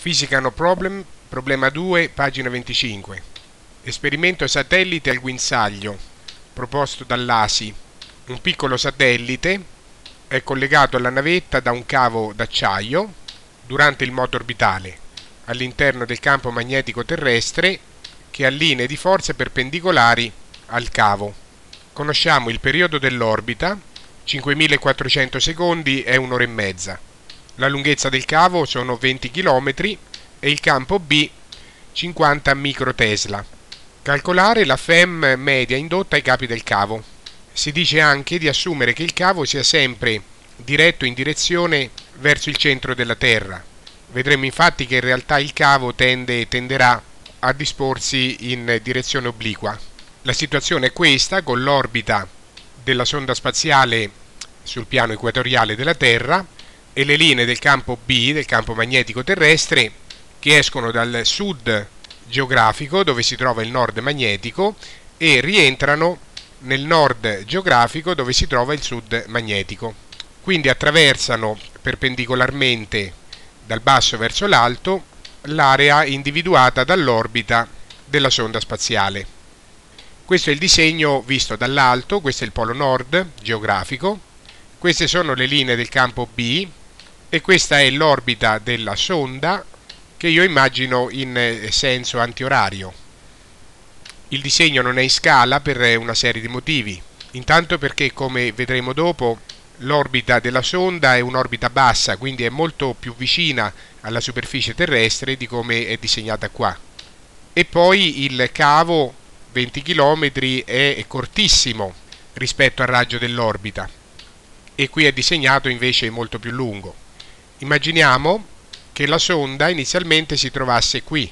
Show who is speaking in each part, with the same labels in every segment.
Speaker 1: Fisica no problem, problema 2, pagina 25. Esperimento satellite al guinzaglio, proposto dall'ASI. Un piccolo satellite è collegato alla navetta da un cavo d'acciaio durante il moto orbitale all'interno del campo magnetico terrestre che ha linee di forza perpendicolari al cavo. Conosciamo il periodo dell'orbita, 5400 secondi è un'ora e mezza. La lunghezza del cavo sono 20 km e il campo B 50 microtesla. Calcolare la FEM media indotta ai capi del cavo. Si dice anche di assumere che il cavo sia sempre diretto in direzione verso il centro della Terra. Vedremo infatti che in realtà il cavo tende, tenderà a disporsi in direzione obliqua. La situazione è questa, con l'orbita della sonda spaziale sul piano equatoriale della Terra e le linee del campo B, del campo magnetico terrestre, che escono dal sud geografico, dove si trova il nord magnetico, e rientrano nel nord geografico, dove si trova il sud magnetico. Quindi attraversano perpendicolarmente dal basso verso l'alto l'area individuata dall'orbita della sonda spaziale. Questo è il disegno visto dall'alto, questo è il polo nord geografico, queste sono le linee del campo B e questa è l'orbita della sonda che io immagino in eh, senso antiorario. Il disegno non è in scala per una serie di motivi. Intanto perché, come vedremo dopo, l'orbita della sonda è un'orbita bassa, quindi è molto più vicina alla superficie terrestre di come è disegnata qua. E poi il cavo 20 km è cortissimo rispetto al raggio dell'orbita e qui è disegnato invece molto più lungo. Immaginiamo che la sonda inizialmente si trovasse qui,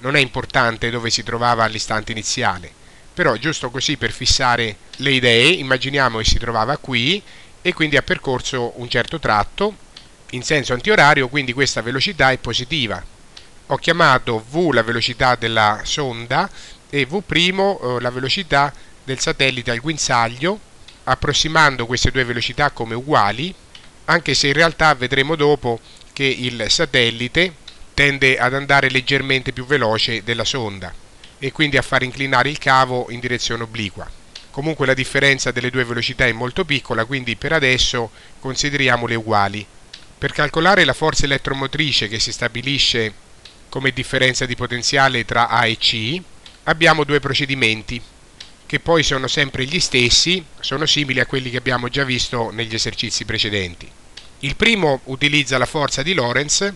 Speaker 1: non è importante dove si trovava all'istante iniziale, però giusto così per fissare le idee, immaginiamo che si trovava qui e quindi ha percorso un certo tratto in senso antiorario, quindi questa velocità è positiva. Ho chiamato V la velocità della sonda e V' eh, la velocità del satellite al guinzaglio approssimando queste due velocità come uguali, anche se in realtà vedremo dopo che il satellite tende ad andare leggermente più veloce della sonda e quindi a far inclinare il cavo in direzione obliqua. Comunque la differenza delle due velocità è molto piccola, quindi per adesso consideriamole uguali. Per calcolare la forza elettromotrice che si stabilisce come differenza di potenziale tra A e C, abbiamo due procedimenti che poi sono sempre gli stessi, sono simili a quelli che abbiamo già visto negli esercizi precedenti. Il primo utilizza la forza di Lorentz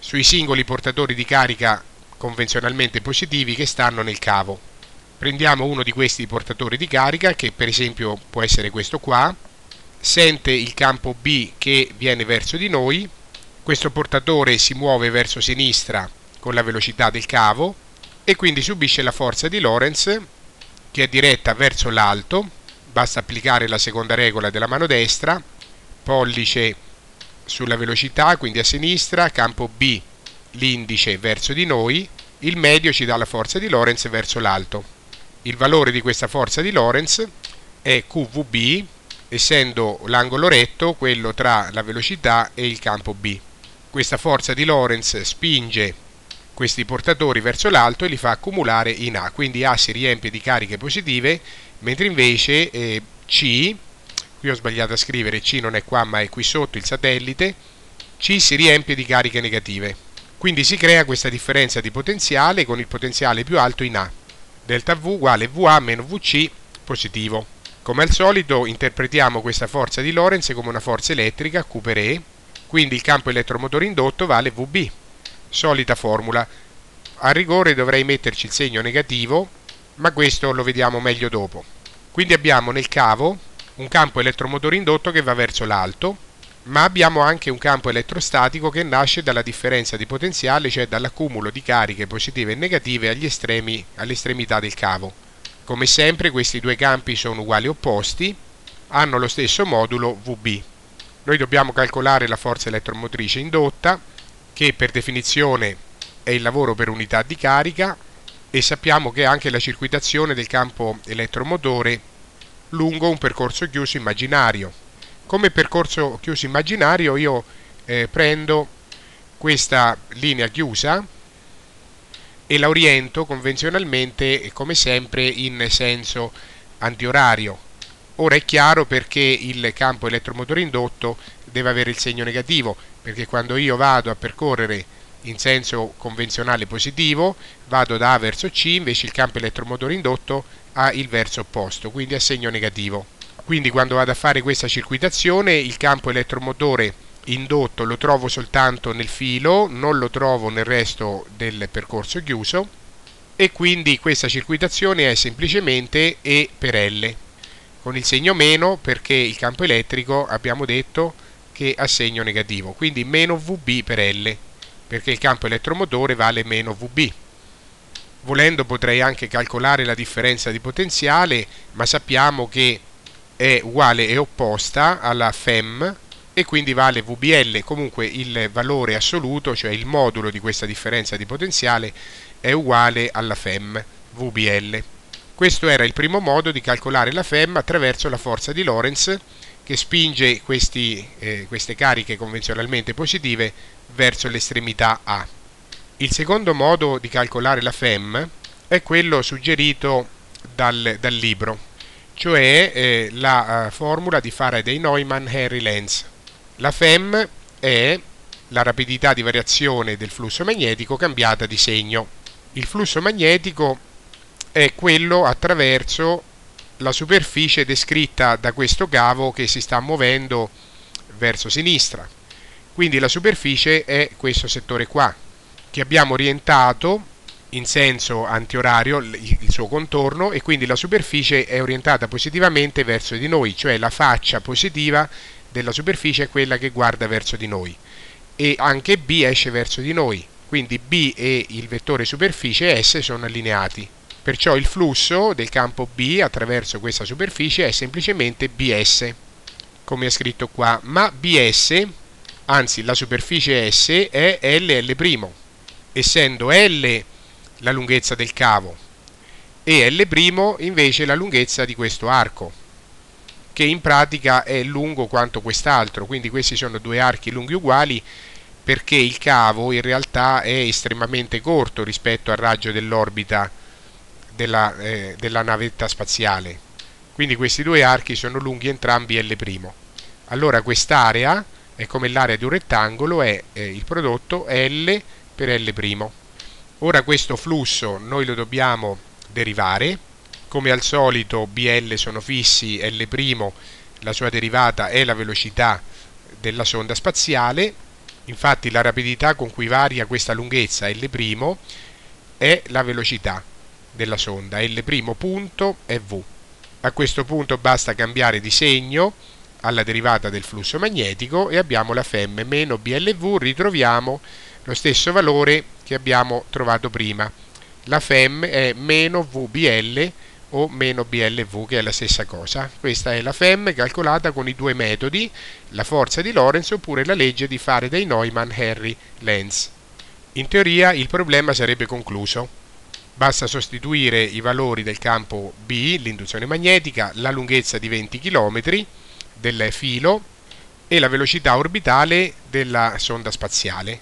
Speaker 1: sui singoli portatori di carica convenzionalmente positivi che stanno nel cavo. Prendiamo uno di questi portatori di carica, che per esempio può essere questo qua, sente il campo B che viene verso di noi, questo portatore si muove verso sinistra con la velocità del cavo e quindi subisce la forza di Lorentz che è diretta verso l'alto, basta applicare la seconda regola della mano destra, pollice sulla velocità, quindi a sinistra, campo B, l'indice verso di noi, il medio ci dà la forza di Lorentz verso l'alto. Il valore di questa forza di Lorentz è QVB, essendo l'angolo retto quello tra la velocità e il campo B. Questa forza di Lorentz spinge questi portatori verso l'alto e li fa accumulare in A, quindi A si riempie di cariche positive, mentre invece eh, C, qui ho sbagliato a scrivere, C non è qua ma è qui sotto il satellite, C si riempie di cariche negative. Quindi si crea questa differenza di potenziale con il potenziale più alto in A. Delta V uguale VA meno VC positivo. Come al solito interpretiamo questa forza di Lorentz come una forza elettrica Q per E, quindi il campo elettromotore indotto vale VB solita formula. A rigore dovrei metterci il segno negativo, ma questo lo vediamo meglio dopo. Quindi abbiamo nel cavo un campo elettromotore indotto che va verso l'alto, ma abbiamo anche un campo elettrostatico che nasce dalla differenza di potenziale, cioè dall'accumulo di cariche positive e negative agli estremi, all'estremità del cavo. Come sempre questi due campi sono uguali opposti, hanno lo stesso modulo VB. Noi dobbiamo calcolare la forza elettromotrice indotta, che per definizione è il lavoro per unità di carica e sappiamo che anche la circuitazione del campo elettromotore lungo un percorso chiuso immaginario. Come percorso chiuso immaginario io eh, prendo questa linea chiusa e la oriento convenzionalmente come sempre in senso antiorario. Ora è chiaro perché il campo elettromotore indotto deve avere il segno negativo, perché quando io vado a percorrere in senso convenzionale positivo, vado da A verso C, invece il campo elettromotore indotto ha il verso opposto, quindi a segno negativo. Quindi quando vado a fare questa circuitazione il campo elettromotore indotto lo trovo soltanto nel filo, non lo trovo nel resto del percorso chiuso e quindi questa circuitazione è semplicemente E per L con il segno meno perché il campo elettrico abbiamo detto che ha segno negativo. Quindi meno VB per L perché il campo elettromotore vale meno VB volendo potrei anche calcolare la differenza di potenziale ma sappiamo che è uguale e opposta alla FEM e quindi vale VBL, comunque il valore assoluto, cioè il modulo di questa differenza di potenziale, è uguale alla FEM VBL. Questo era il primo modo di calcolare la FEM attraverso la forza di Lorentz che spinge questi, eh, queste cariche convenzionalmente positive verso l'estremità A. Il secondo modo di calcolare la FEM è quello suggerito dal, dal libro, cioè eh, la uh, formula di Faraday-Neumann-Henry-Lenz. La FEM è la rapidità di variazione del flusso magnetico cambiata di segno. Il flusso magnetico è quello attraverso la superficie descritta da questo cavo che si sta muovendo verso sinistra. Quindi la superficie è questo settore qua, che abbiamo orientato in senso antiorario il suo contorno e quindi la superficie è orientata positivamente verso di noi, cioè la faccia positiva della superficie è quella che guarda verso di noi e anche B esce verso di noi, quindi B e il vettore superficie S sono allineati. Perciò il flusso del campo B attraverso questa superficie è semplicemente BS, come è scritto qua, ma BS, anzi la superficie S è LL', essendo L la lunghezza del cavo e L' invece la lunghezza di questo arco che in pratica è lungo quanto quest'altro, quindi questi sono due archi lunghi uguali perché il cavo in realtà è estremamente corto rispetto al raggio dell'orbita della, eh, della navetta spaziale. Quindi questi due archi sono lunghi entrambi L'. Allora quest'area è come l'area di un rettangolo, è eh, il prodotto L per L'. Ora questo flusso noi lo dobbiamo derivare come al solito BL sono fissi, L' la sua derivata è la velocità della sonda spaziale, infatti la rapidità con cui varia questa lunghezza L' è la velocità della sonda, L' punto è V. A questo punto basta cambiare di segno alla derivata del flusso magnetico e abbiamo la Fm meno BLV, ritroviamo lo stesso valore che abbiamo trovato prima. La Fem è meno VBL o meno BLV che è la stessa cosa. Questa è la FEM calcolata con i due metodi, la forza di Lorentz oppure la legge di Faraday-Neumann-Henry-Lenz. In teoria il problema sarebbe concluso. Basta sostituire i valori del campo B, l'induzione magnetica, la lunghezza di 20 km del filo e la velocità orbitale della sonda spaziale.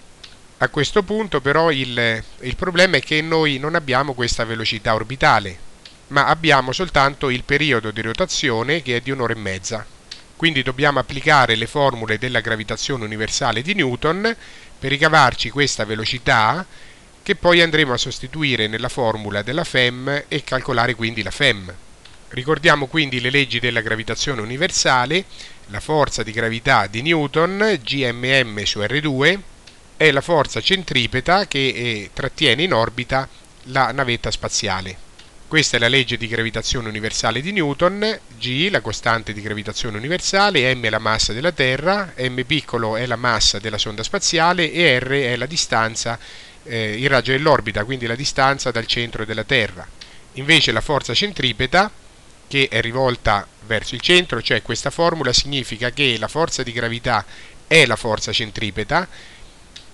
Speaker 1: A questo punto però il, il problema è che noi non abbiamo questa velocità orbitale, ma abbiamo soltanto il periodo di rotazione che è di un'ora e mezza. Quindi dobbiamo applicare le formule della gravitazione universale di Newton per ricavarci questa velocità che poi andremo a sostituire nella formula della FEM e calcolare quindi la FEM. Ricordiamo quindi le leggi della gravitazione universale, la forza di gravità di Newton, Gmm su R2, è la forza centripeta che eh, trattiene in orbita la navetta spaziale. Questa è la legge di gravitazione universale di Newton, G la costante di gravitazione universale, m è la massa della Terra, m piccolo è la massa della sonda spaziale e r è la distanza, eh, il raggio dell'orbita, quindi la distanza dal centro della Terra. Invece la forza centripeta, che è rivolta verso il centro, cioè questa formula significa che la forza di gravità è la forza centripeta,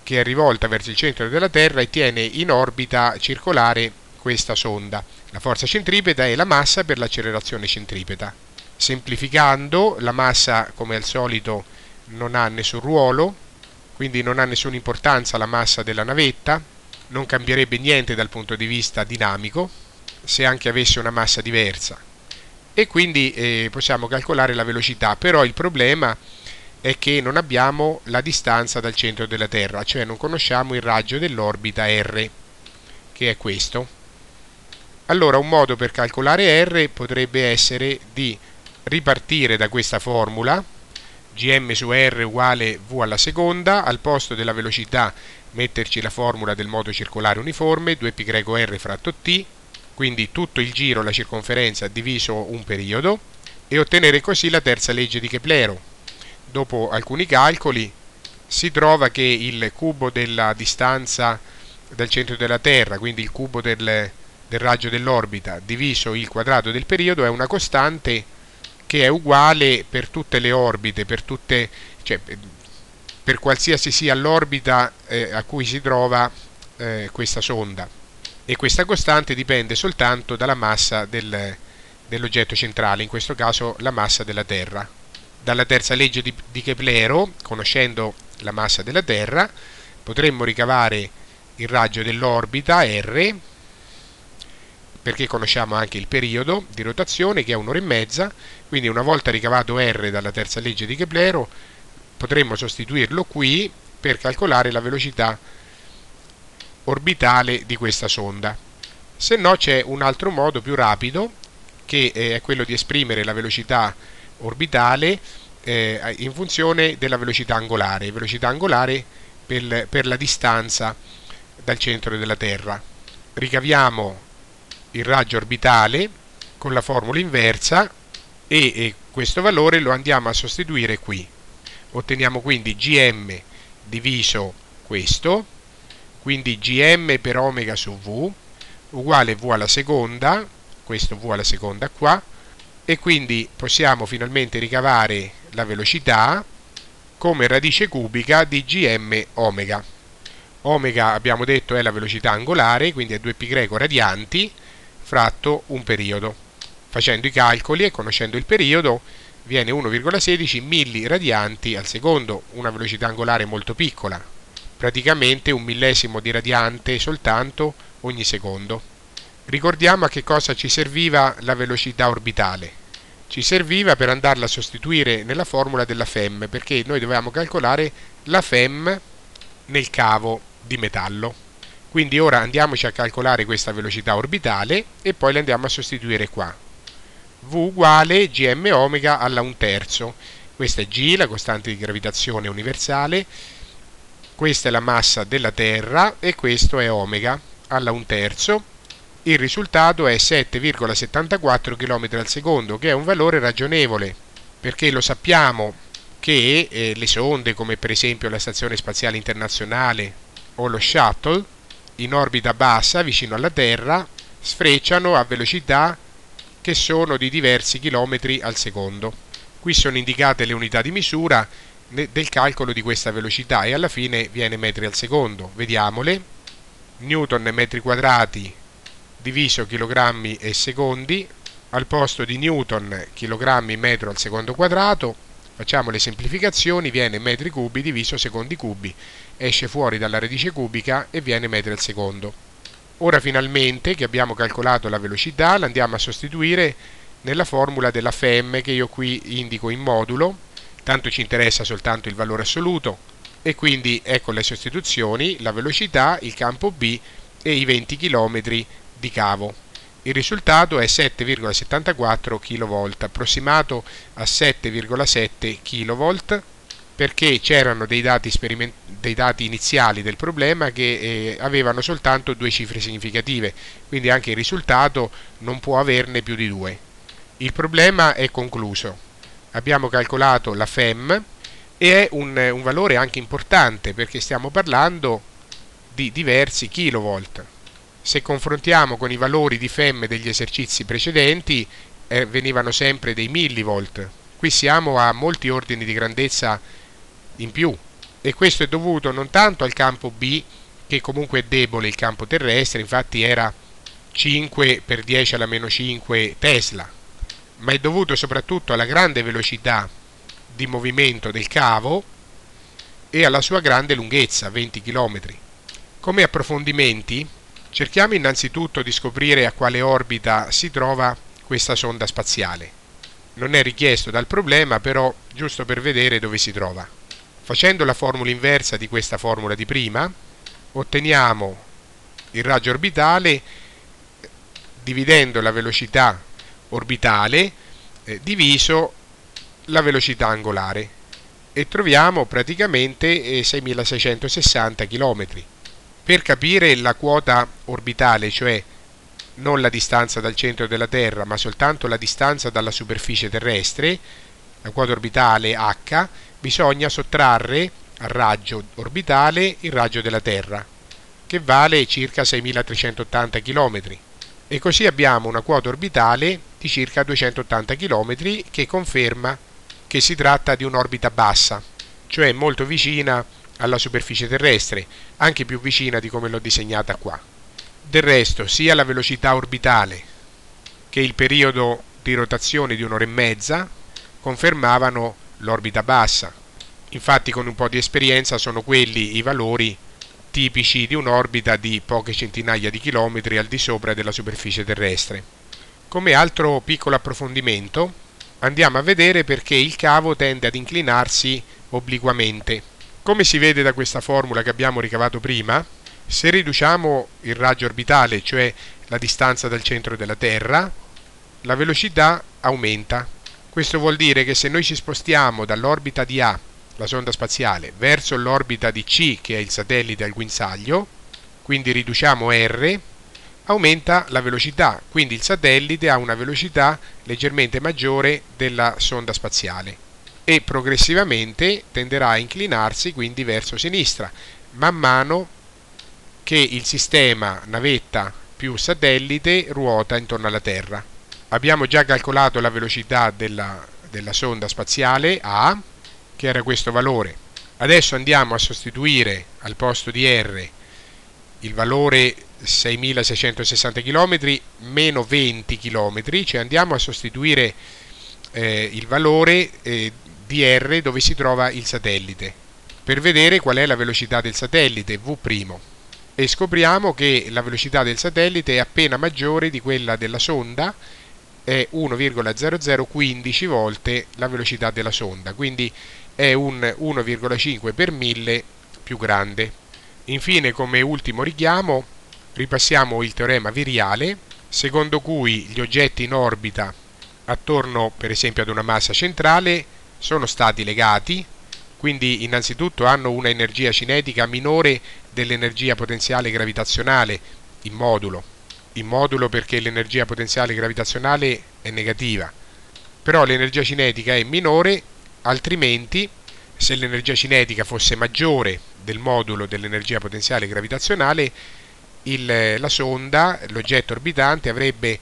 Speaker 1: che è rivolta verso il centro della Terra e tiene in orbita circolare questa sonda. La forza centripeta è la massa per l'accelerazione centripeta. Semplificando, la massa come al solito non ha nessun ruolo, quindi non ha nessuna importanza la massa della navetta, non cambierebbe niente dal punto di vista dinamico se anche avesse una massa diversa e quindi eh, possiamo calcolare la velocità, però il problema è che non abbiamo la distanza dal centro della Terra, cioè non conosciamo il raggio dell'orbita R, che è questo. Allora un modo per calcolare R potrebbe essere di ripartire da questa formula, gm su r uguale v alla seconda, al posto della velocità metterci la formula del moto circolare uniforme, 2πr fratto t, quindi tutto il giro, la circonferenza diviso un periodo, e ottenere così la terza legge di Keplero. Dopo alcuni calcoli si trova che il cubo della distanza dal centro della Terra, quindi il cubo del, del raggio dell'orbita, diviso il quadrato del periodo, è una costante che è uguale per tutte le orbite, per, tutte, cioè, per qualsiasi sia l'orbita eh, a cui si trova eh, questa sonda e questa costante dipende soltanto dalla massa del, dell'oggetto centrale, in questo caso la massa della Terra. Dalla terza legge di, di Keplero, conoscendo la massa della Terra, potremmo ricavare il raggio dell'orbita R perché conosciamo anche il periodo di rotazione che è un'ora e mezza, quindi una volta ricavato R dalla terza legge di Keplero potremmo sostituirlo qui per calcolare la velocità orbitale di questa sonda. Se no c'è un altro modo più rapido che è quello di esprimere la velocità orbitale eh, in funzione della velocità angolare, velocità angolare per, per la distanza dal centro della Terra. Ricaviamo il raggio orbitale con la formula inversa e, e questo valore lo andiamo a sostituire qui. Otteniamo quindi gm diviso questo, quindi gm per omega su v uguale v alla seconda, questo v alla seconda qua, e quindi possiamo finalmente ricavare la velocità come radice cubica di gm omega. Omega abbiamo detto è la velocità angolare, quindi è 2π greco radianti, fratto un periodo. Facendo i calcoli e conoscendo il periodo viene 1,16 milliradianti al secondo, una velocità angolare molto piccola, praticamente un millesimo di radiante soltanto ogni secondo. Ricordiamo a che cosa ci serviva la velocità orbitale. Ci serviva per andarla a sostituire nella formula della FEM, perché noi dovevamo calcolare la FEM nel cavo di metallo. Quindi ora andiamoci a calcolare questa velocità orbitale e poi la andiamo a sostituire qua. V uguale gm omega alla 1 terzo. Questa è g, la costante di gravitazione universale. Questa è la massa della Terra e questo è omega alla 1 terzo. Il risultato è 7,74 km al secondo, che è un valore ragionevole, perché lo sappiamo che eh, le sonde come per esempio la Stazione Spaziale Internazionale o lo Shuttle in orbita bassa vicino alla Terra sfrecciano a velocità che sono di diversi chilometri al secondo. Qui sono indicate le unità di misura del calcolo di questa velocità e alla fine viene metri al secondo. Vediamole. Newton metri quadrati diviso chilogrammi e secondi al posto di Newton chilogrammi metro al secondo quadrato facciamo le semplificazioni viene metri cubi diviso secondi cubi esce fuori dalla radice cubica e viene metri al secondo. Ora finalmente che abbiamo calcolato la velocità la andiamo a sostituire nella formula della FEM che io qui indico in modulo, tanto ci interessa soltanto il valore assoluto e quindi ecco le sostituzioni, la velocità, il campo B e i 20 km di cavo. Il risultato è 7,74 kV, approssimato a 7,7 kV perché c'erano dei dati, dei dati iniziali del problema che eh, avevano soltanto due cifre significative, quindi anche il risultato non può averne più di due. Il problema è concluso. Abbiamo calcolato la FEM e è un, un valore anche importante perché stiamo parlando di diversi kilovolt. Se confrontiamo con i valori di FEM degli esercizi precedenti eh, venivano sempre dei millivolt. Qui siamo a molti ordini di grandezza in più e questo è dovuto non tanto al campo B che comunque è debole il campo terrestre infatti era 5 per 10 alla meno 5 Tesla ma è dovuto soprattutto alla grande velocità di movimento del cavo e alla sua grande lunghezza, 20 km. Come approfondimenti, cerchiamo innanzitutto di scoprire a quale orbita si trova questa sonda spaziale. Non è richiesto dal problema, però giusto per vedere dove si trova. Facendo la formula inversa di questa formula di prima, otteniamo il raggio orbitale dividendo la velocità orbitale eh, diviso la velocità angolare e troviamo praticamente eh, 6660 km. Per capire la quota orbitale, cioè non la distanza dal centro della Terra, ma soltanto la distanza dalla superficie terrestre, la quota orbitale h, bisogna sottrarre al raggio orbitale il raggio della Terra, che vale circa 6380 km. E così abbiamo una quota orbitale di circa 280 km che conferma che si tratta di un'orbita bassa, cioè molto vicina alla superficie terrestre, anche più vicina di come l'ho disegnata qua. Del resto, sia la velocità orbitale che il periodo di rotazione di un'ora e mezza confermavano l'orbita bassa. Infatti con un po' di esperienza sono quelli i valori tipici di un'orbita di poche centinaia di chilometri al di sopra della superficie terrestre. Come altro piccolo approfondimento, andiamo a vedere perché il cavo tende ad inclinarsi obliquamente. Come si vede da questa formula che abbiamo ricavato prima, se riduciamo il raggio orbitale, cioè la distanza dal centro della Terra, la velocità aumenta. Questo vuol dire che se noi ci spostiamo dall'orbita di A, la sonda spaziale, verso l'orbita di C, che è il satellite al guinzaglio, quindi riduciamo R, aumenta la velocità, quindi il satellite ha una velocità leggermente maggiore della sonda spaziale e progressivamente tenderà a inclinarsi quindi verso sinistra, man mano che il sistema navetta più satellite ruota intorno alla Terra. Abbiamo già calcolato la velocità della, della sonda spaziale A, che era questo valore. Adesso andiamo a sostituire al posto di R il valore 6660 km meno 20 km, cioè andiamo a sostituire eh, il valore eh, di R dove si trova il satellite. Per vedere qual è la velocità del satellite V' e scopriamo che la velocità del satellite è appena maggiore di quella della sonda è 1,0015 volte la velocità della sonda quindi è un 1,5 per 1000 più grande. Infine come ultimo richiamo ripassiamo il teorema viriale, secondo cui gli oggetti in orbita attorno per esempio ad una massa centrale sono stati legati, quindi innanzitutto hanno una energia cinetica minore dell'energia potenziale gravitazionale in modulo, in modulo perché l'energia potenziale gravitazionale è negativa, però l'energia cinetica è minore, altrimenti se l'energia cinetica fosse maggiore del modulo dell'energia potenziale gravitazionale il, la sonda, l'oggetto orbitante, avrebbe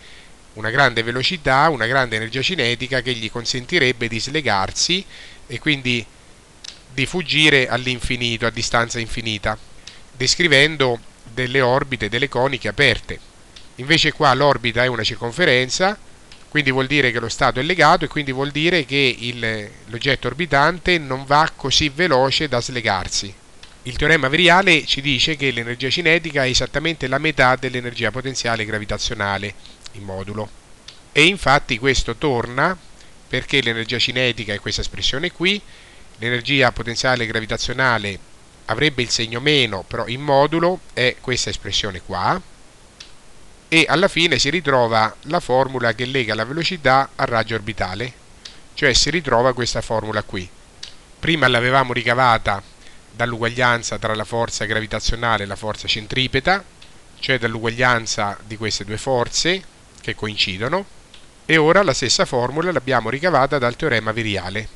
Speaker 1: una grande velocità, una grande energia cinetica che gli consentirebbe di slegarsi e quindi di fuggire all'infinito, a distanza infinita, descrivendo delle orbite, delle coniche aperte. Invece qua l'orbita è una circonferenza, quindi vuol dire che lo stato è legato e quindi vuol dire che l'oggetto orbitante non va così veloce da slegarsi. Il teorema viriale ci dice che l'energia cinetica è esattamente la metà dell'energia potenziale gravitazionale in modulo. E infatti questo torna perché l'energia cinetica è questa espressione qui, l'energia potenziale gravitazionale avrebbe il segno meno, però in modulo è questa espressione qua, e alla fine si ritrova la formula che lega la velocità al raggio orbitale, cioè si ritrova questa formula qui. Prima l'avevamo ricavata dall'uguaglianza tra la forza gravitazionale e la forza centripeta, cioè dall'uguaglianza di queste due forze che coincidono, e ora la stessa formula l'abbiamo ricavata dal teorema viriale.